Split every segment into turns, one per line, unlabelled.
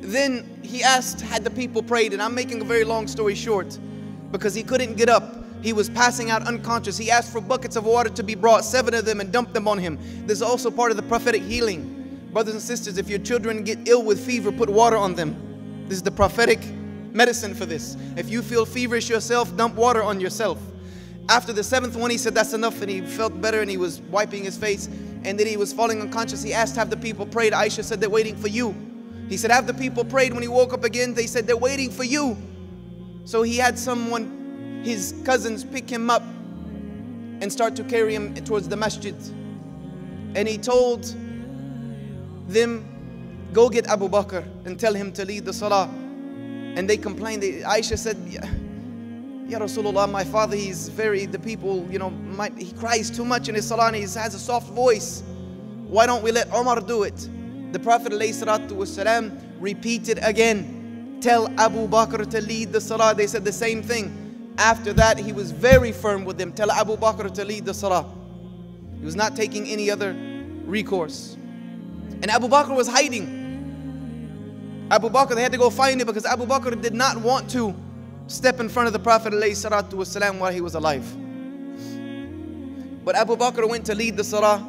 Then he asked, had the people prayed, and I'm making a very long story short because he couldn't get up. He was passing out unconscious. He asked for buckets of water to be brought, seven of them, and dumped them on him. This is also part of the prophetic healing. Brothers and sisters, if your children get ill with fever, put water on them. This is the prophetic medicine for this. If you feel feverish yourself, dump water on yourself. After the seventh one, he said that's enough, and he felt better, and he was wiping his face, and then he was falling unconscious. He asked, Have the people prayed? Aisha said, They're waiting for you. He said, Have the people prayed? When he woke up again, they said, They're waiting for you. So he had someone, his cousins, pick him up and start to carry him towards the masjid. And he told them, Go get Abu Bakr and tell him to lead the salah. And they complained. Aisha said, Ya Rasulullah, my father, he's very, the people, you know, he cries too much in his salah and he has a soft voice. Why don't we let Omar do it? The Prophet ﷺ repeated again, Tell Abu Bakr to lead the salah. They said the same thing. After that, he was very firm with them. Tell Abu Bakr to lead the salah. He was not taking any other recourse. And Abu Bakr was hiding. Abu Bakr, they had to go find him because Abu Bakr did not want to step in front of the Prophet ﷺ while he was alive. But Abu Bakr went to lead the salah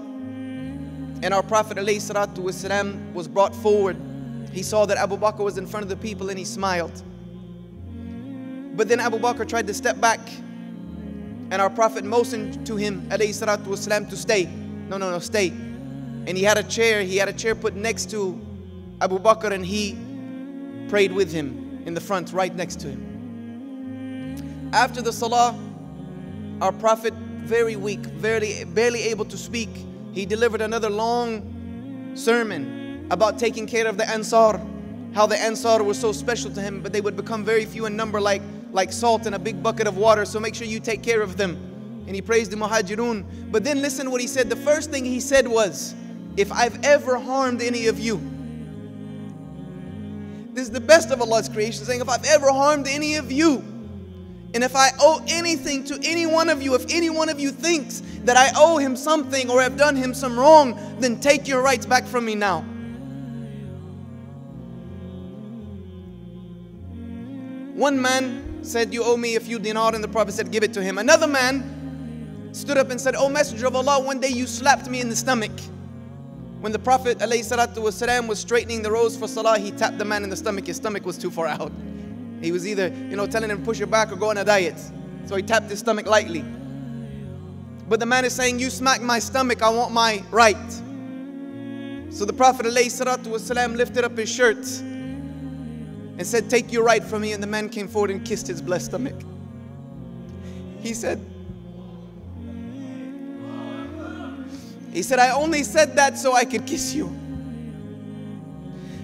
and our Prophet والسلام, was brought forward. He saw that Abu Bakr was in front of the people and he smiled. But then Abu Bakr tried to step back, and our Prophet motioned to him والسلام, to stay. No, no, no, stay. And he had a chair, he had a chair put next to Abu Bakr, and he prayed with him in the front, right next to him. After the salah, our Prophet, very weak, barely, barely able to speak, he delivered another long sermon about taking care of the Ansar, how the Ansar were so special to him, but they would become very few in number, like, like salt in a big bucket of water. So make sure you take care of them. And he praised the Muhajirun. But then listen what he said. The first thing he said was, If I've ever harmed any of you, this is the best of Allah's creation, saying, If I've ever harmed any of you, and if I owe anything to any one of you, if any one of you thinks that I owe him something or have done him some wrong, then take your rights back from me now. One man said, You owe me a few dinar, and the Prophet said, Give it to him. Another man stood up and said, Oh Messenger of Allah, one day you slapped me in the stomach. When the Prophet ﷺ was straightening the rows for Salah, he tapped the man in the stomach. His stomach was too far out. He was either, you know, telling him to push it back or go on a diet. So he tapped his stomach lightly. But the man is saying, You smacked my stomach, I want my right. So the Prophet ﷺ lifted up his shirt and said, Take your right from me. And the man came forward and kissed his blessed stomach. He said, He said, I only said that so I could kiss you.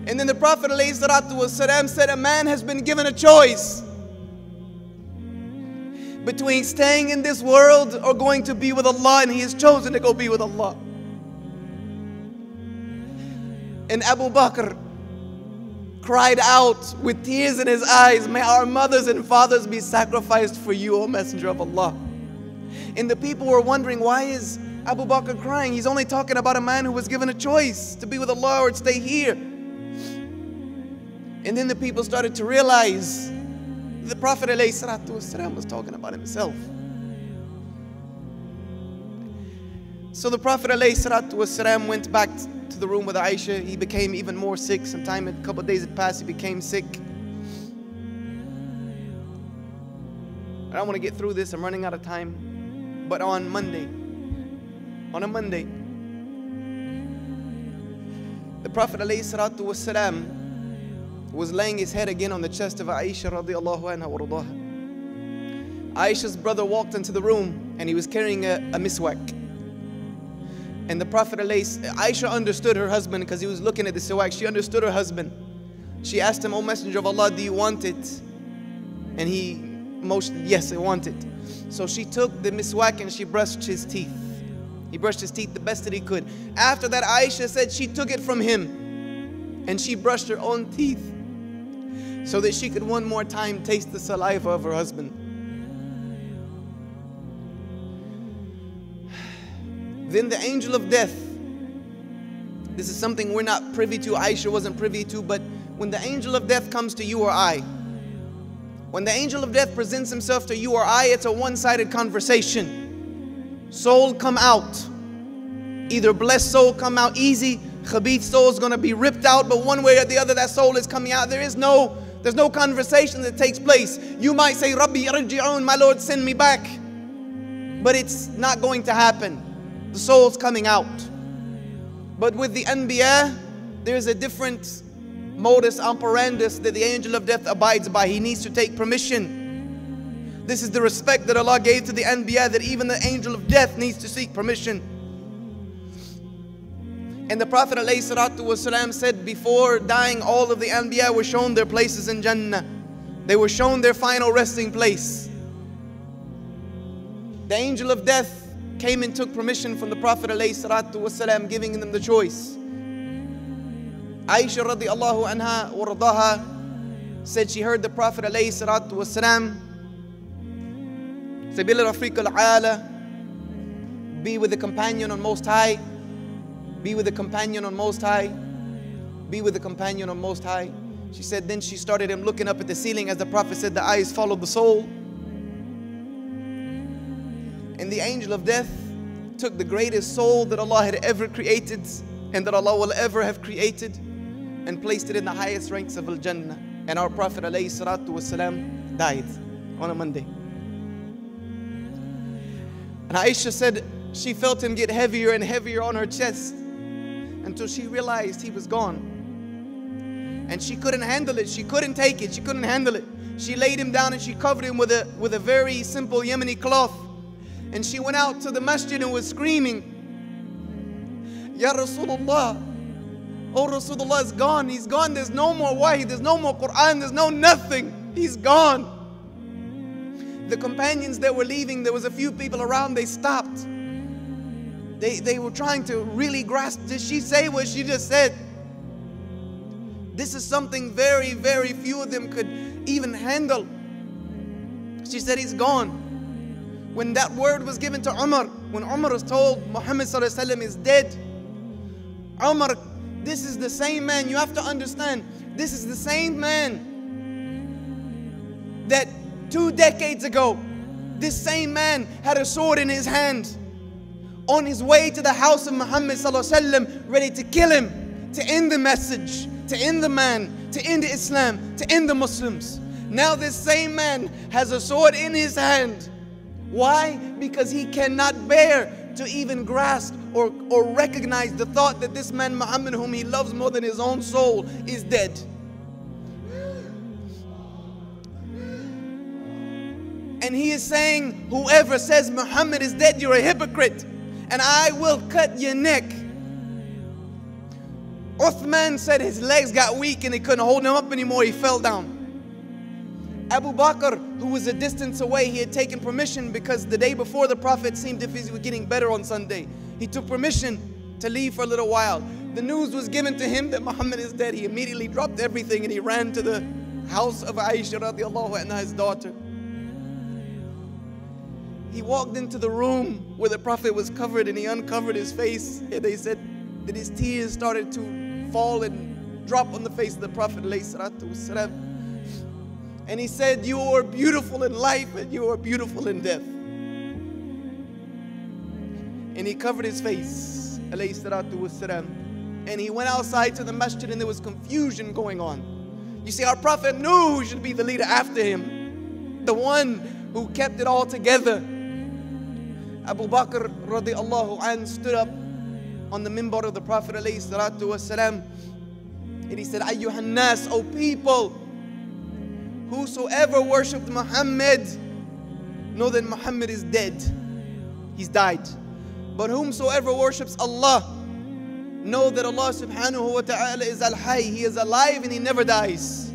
And then the Prophet ﷺ said, A man has been given a choice between staying in this world or going to be with Allah, and he has chosen to go be with Allah. And Abu Bakr cried out with tears in his eyes, May our mothers and fathers be sacrificed for you, O Messenger of Allah. And the people were wondering, why is Abu Bakr crying? He's only talking about a man who was given a choice to be with Allah or to stay here. And then the people started to realize the Prophet ﷺ was talking about himself. So the Prophet ﷺ went back to the room with Aisha. He became even more sick. Sometime a couple of days had passed, he became sick. I don't want to get through this, I'm running out of time. But on Monday, on a Monday, the Prophet ﷺ was laying his head again on the chest of Aisha radiallahu anha wardaha. Aisha's brother walked into the room and he was carrying a, a miswak. And the Prophet Aisha understood her husband because he was looking at the siwak. She understood her husband. She asked him, O Messenger of Allah, do you want it? And he motioned, yes, I want it. So she took the miswak and she brushed his teeth. He brushed his teeth the best that he could. After that, Aisha said she took it from him and she brushed her own teeth so that she could one more time taste the saliva of her husband. Then the angel of death, this is something we're not privy to, Aisha wasn't privy to, but when the angel of death comes to you or I, when the angel of death presents himself to you or I, it's a one sided conversation. Soul come out. Either blessed soul come out easy, khabith soul is going to be ripped out, but one way or the other, that soul is coming out. There is no there's no conversation that takes place. You might say, Rabbi yarji'un, my Lord, send me back. But it's not going to happen. The soul's coming out. But with the Anbiya, there's a different modus operandus that the angel of death abides by. He needs to take permission. This is the respect that Allah gave to the Anbiya that even the angel of death needs to seek permission. And the Prophet ﷺ said before dying, all of the Anbiya were shown their places in Jannah. They were shown their final resting place. The angel of death came and took permission from the Prophet ﷺ, giving them the choice. Aisha radiallahu anha waradaha said she heard the Prophet ﷺ say, Bila Rafiq al-Ala, be with the companion on Most High. Be with the companion on Most High. Be with the companion on Most High. She said, then she started him looking up at the ceiling as the Prophet said, the eyes follow the soul. And the angel of death took the greatest soul that Allah had ever created and that Allah will ever have created and placed it in the highest ranks of Al Jannah. And our Prophet والسلام, died on a Monday. And Aisha said she felt him get heavier and heavier on her chest until she realized he was gone. And she couldn't handle it. She couldn't take it. She couldn't handle it. She laid him down and she covered him with a, with a very simple Yemeni cloth. And she went out to the masjid and was screaming, Ya Rasulullah, Oh Rasulullah is gone. He's gone. There's no more wahi. There's no more Quran. There's no nothing. He's gone. The companions that were leaving, there was a few people around, they stopped. They, they were trying to really grasp. Did she say what she just said? This is something very, very few of them could even handle. She said, He's gone. When that word was given to Umar, when Umar was told Muhammad is dead, Umar, this is the same man. You have to understand, this is the same man that two decades ago, this same man had a sword in his hand on his way to the house of Muhammad وسلم, ready to kill him, to end the message, to end the man, to end Islam, to end the Muslims. Now this same man has a sword in his hand. Why? Because he cannot bear to even grasp or, or recognize the thought that this man Muhammad whom he loves more than his own soul is dead. And he is saying, whoever says Muhammad is dead, you're a hypocrite and I will cut your neck. Uthman said his legs got weak and they couldn't hold him up anymore. He fell down. Abu Bakr, who was a distance away, he had taken permission because the day before the Prophet seemed if he was getting better on Sunday. He took permission to leave for a little while. The news was given to him that Muhammad is dead. He immediately dropped everything and he ran to the house of Aisha radiallahu anha, his daughter. He walked into the room where the Prophet was covered and he uncovered his face. And they said that his tears started to fall and drop on the face of the Prophet. And he said, You are beautiful in life and you are beautiful in death. And he covered his face. And he went outside to the masjid and there was confusion going on. You see, our Prophet knew who should be the leader after him, the one who kept it all together. Abu Bakr radiallahu an stood up on the minbar of the Prophet salatu wasalam and he said, Ayyuhan nas, O people, whosoever worshipped Muhammad, know that Muhammad is dead. He's died. But whomsoever worships Allah, know that Allah subhanahu wa ta'ala is al-hayy. He is alive and he never dies.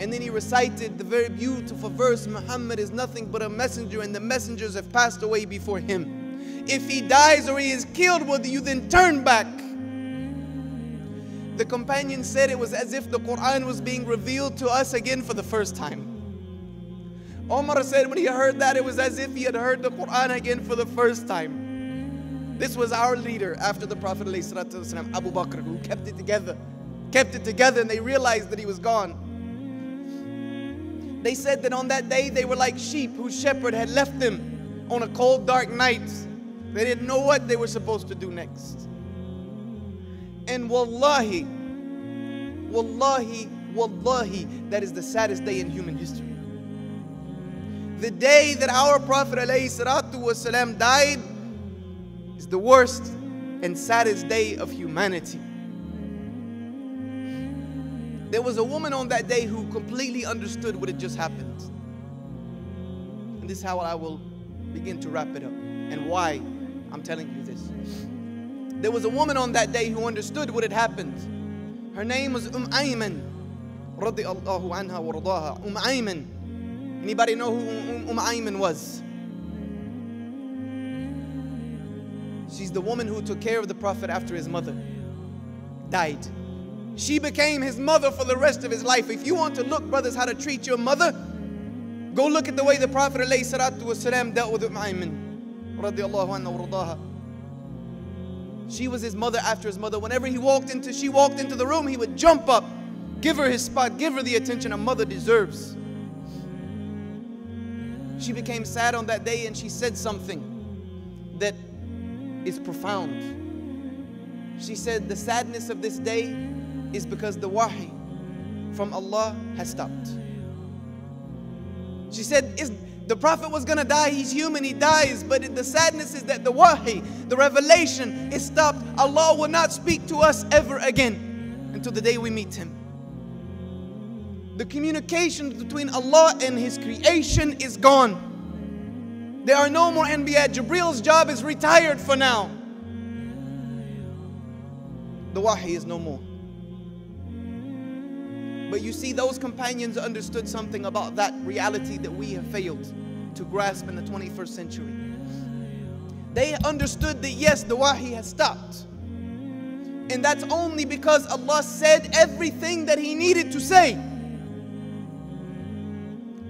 And then he recited the very beautiful verse Muhammad is nothing but a messenger, and the messengers have passed away before him. If he dies or he is killed, will you then turn back? The companion said it was as if the Quran was being revealed to us again for the first time. Omar said when he heard that, it was as if he had heard the Quran again for the first time. This was our leader after the Prophet, Abu Bakr, who kept it together. kept it together and they realized that he was gone. They said that on that day they were like sheep whose shepherd had left them on a cold, dark night. They didn't know what they were supposed to do next. And wallahi, wallahi, wallahi, that is the saddest day in human history. The day that our Prophet والسلام, died is the worst and saddest day of humanity. There was a woman on that day who completely understood what had just happened. And this is how I will begin to wrap it up and why I'm telling you this. There was a woman on that day who understood what had happened. Her name was Umm Ayman. Radiallahu. Umm Ayman. Anybody know who umm Ayman was? She's the woman who took care of the Prophet after his mother died. She became his mother for the rest of his life. If you want to look, brothers, how to treat your mother, go look at the way the Prophet ﷺ dealt with Ayman. She was his mother after his mother. Whenever he walked into, she walked into the room, he would jump up, give her his spot, give her the attention a mother deserves. She became sad on that day and she said something that is profound. She said, The sadness of this day is because the wahi from Allah has stopped. She said, is the Prophet was gonna die, he's human, he dies, but the sadness is that the wahi, the revelation, is stopped. Allah will not speak to us ever again until the day we meet Him. The communication between Allah and His creation is gone. There are no more Anbiya. Jibril's job is retired for now. The wahi is no more. But you see, those companions understood something about that reality that we have failed to grasp in the 21st century. They understood that yes, the wahi has stopped. And that's only because Allah said everything that He needed to say.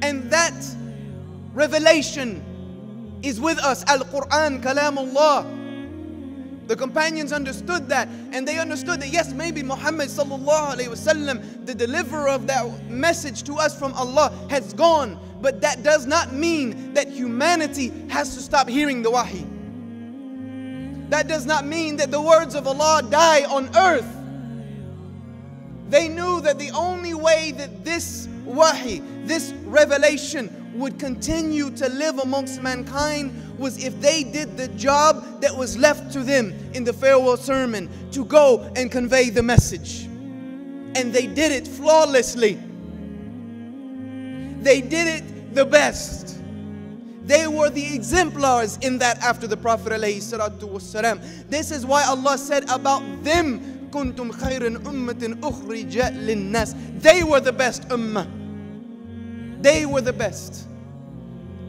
And that revelation is with us. Al Quran, Kalamullah. The companions understood that, and they understood that yes, maybe Muhammad wasallam, the deliverer of that message to us from Allah, has gone, but that does not mean that humanity has to stop hearing the wahi. That does not mean that the words of Allah die on earth. They knew that the only way that this wahi, this revelation, would continue to live amongst mankind was if they did the job that was left to them in the farewell sermon to go and convey the message. And they did it flawlessly. They did it the best. They were the exemplars in that after the Prophet ﷺ. This is why Allah said about them, كنتم خير أمة أخرجت للناس. They were the best ummah. They were the best.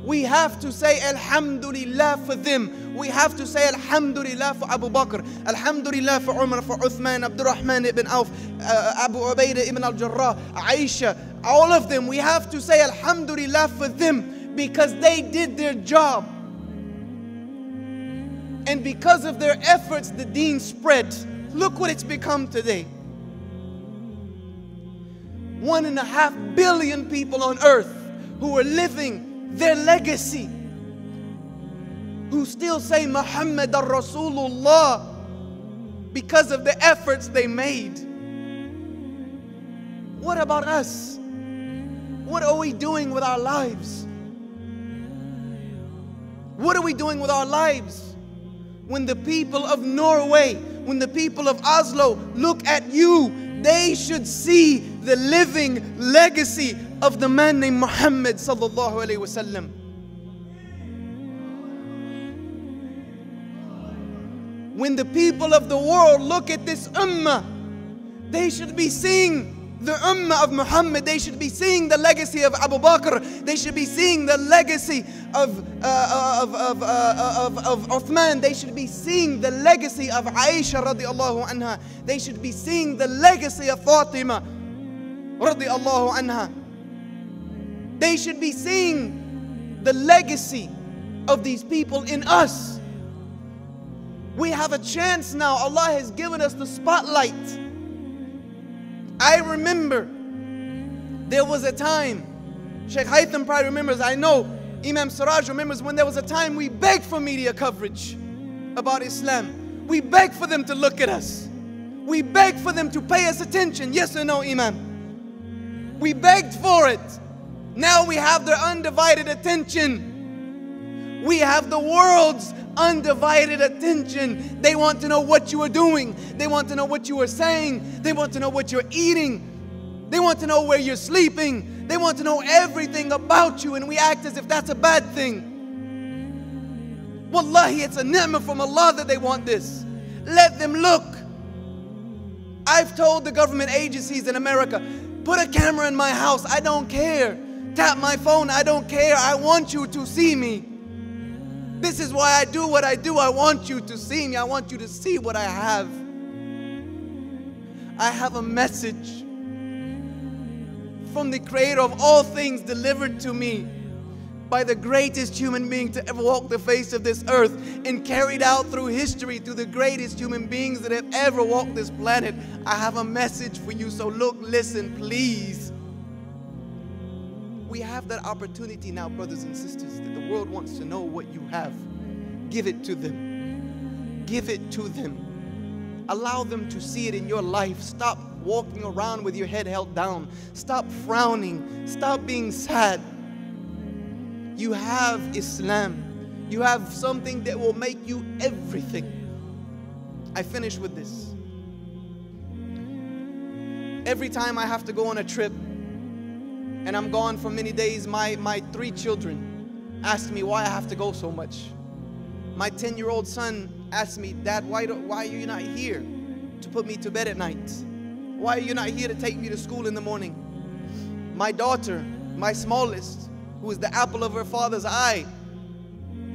We have to say Alhamdulillah for them. We have to say Alhamdulillah for Abu Bakr, Alhamdulillah for Umar, for Uthman, Abdurrahman ibn Auf, uh, Abu Ubaidah ibn al Jarrah, Aisha, all of them. We have to say Alhamdulillah for them because they did their job. And because of their efforts, the deen spread. Look what it's become today. One and a half billion people on earth who are living their legacy, who still say Muhammad al Rasulullah because of the efforts they made. What about us? What are we doing with our lives? What are we doing with our lives when the people of Norway, when the people of Oslo look at you they should see the living legacy of the man named Muhammad sallallahu alaihi wasallam. When the people of the world look at this ummah, they should be seeing the ummah of Muhammad. They should be seeing the legacy of Abu Bakr. They should be seeing the legacy of, uh, of, of, uh, of, of Uthman. They should be seeing the legacy of Aisha radiallahu anha. They should be seeing the legacy of Fatima anha. They should be seeing the legacy of these people in us. We have a chance now. Allah has given us the spotlight. I remember there was a time, Sheikh Haytham probably remembers, I know Imam Siraj remembers when there was a time we begged for media coverage about Islam. We begged for them to look at us. We begged for them to pay us attention. Yes or no, Imam? We begged for it. Now we have their undivided attention. We have the world's undivided attention. They want to know what you are doing. They want to know what you are saying. They want to know what you're eating. They want to know where you're sleeping. They want to know everything about you, and we act as if that's a bad thing. Wallahi, it's a ni'mah from Allah that they want this. Let them look. I've told the government agencies in America, put a camera in my house. I don't care. Tap my phone. I don't care. I want you to see me. This is why I do what I do. I want you to see me. I want you to see what I have. I have a message from the creator of all things delivered to me by the greatest human being to ever walk the face of this earth and carried out through history through the greatest human beings that have ever walked this planet. I have a message for you. So look, listen, please. We have that opportunity now, brothers and sisters, that the world wants to know what you have. Give it to them. Give it to them. Allow them to see it in your life. Stop walking around with your head held down. Stop frowning. Stop being sad. You have Islam. You have something that will make you everything. I finish with this. Every time I have to go on a trip and I'm gone for many days, my, my three children ask me why I have to go so much. My 10 year old son asked me, Dad, why, do, why are you not here to put me to bed at night? Why are you not here to take me to school in the morning? My daughter, my smallest, who is the apple of her father's eye,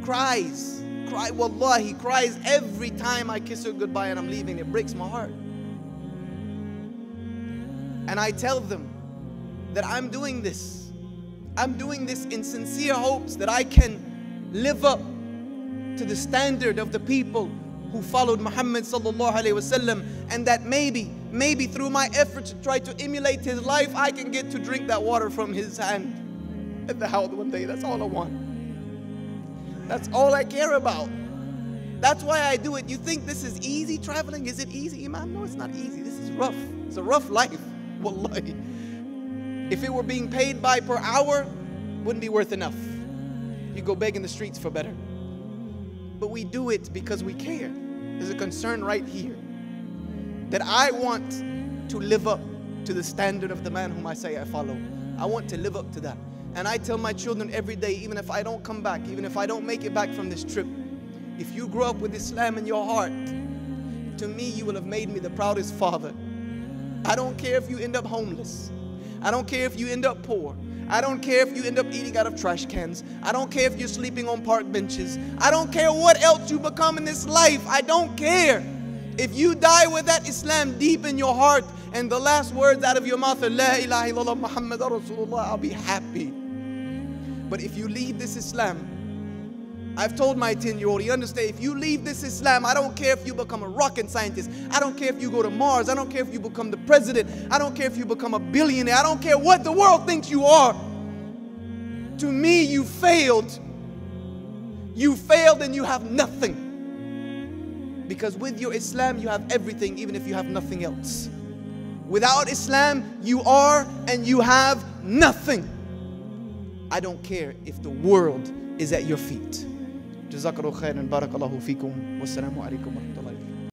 cries. Cry, wallah, he cries every time I kiss her goodbye and I'm leaving. It breaks my heart. And I tell them that I'm doing this. I'm doing this in sincere hopes that I can live up to the standard of the people who followed Muhammad sallallahu alaihi wasallam and that maybe maybe through my efforts to try to emulate his life I can get to drink that water from his hand at the Hawd one day. That's all I want. That's all I care about. That's why I do it. You think this is easy traveling? Is it easy, Imam? No, it's not easy. This is rough. It's a rough life. Wallahi. If it were being paid by per hour, wouldn't be worth enough. You go begging the streets for better. But we do it because we care. There's a concern right here that I want to live up to the standard of the man whom I say I follow. I want to live up to that. And I tell my children every day, even if I don't come back, even if I don't make it back from this trip, if you grow up with Islam in your heart, to me, you will have made me the proudest father. I don't care if you end up homeless. I don't care if you end up poor. I don't care if you end up eating out of trash cans. I don't care if you're sleeping on park benches. I don't care what else you become in this life. I don't care. If you die with that Islam deep in your heart and the last words out of your mouth are La ilaha illallah Muhammad Rasulullah, I'll be happy. But if you leave this Islam, I've told my 10 year old, you understand, if you leave this Islam, I don't care if you become a rocket scientist. I don't care if you go to Mars. I don't care if you become the president. I don't care if you become a billionaire. I don't care what the world thinks you are. To me, you failed. You failed and you have nothing. Because with your Islam, you have everything, even if you have nothing else. Without Islam, you are and you have nothing. I don't care if the world is at your feet. جزاك الله خيرا بارك الله فيكم والسلام عليكم ورحمة الله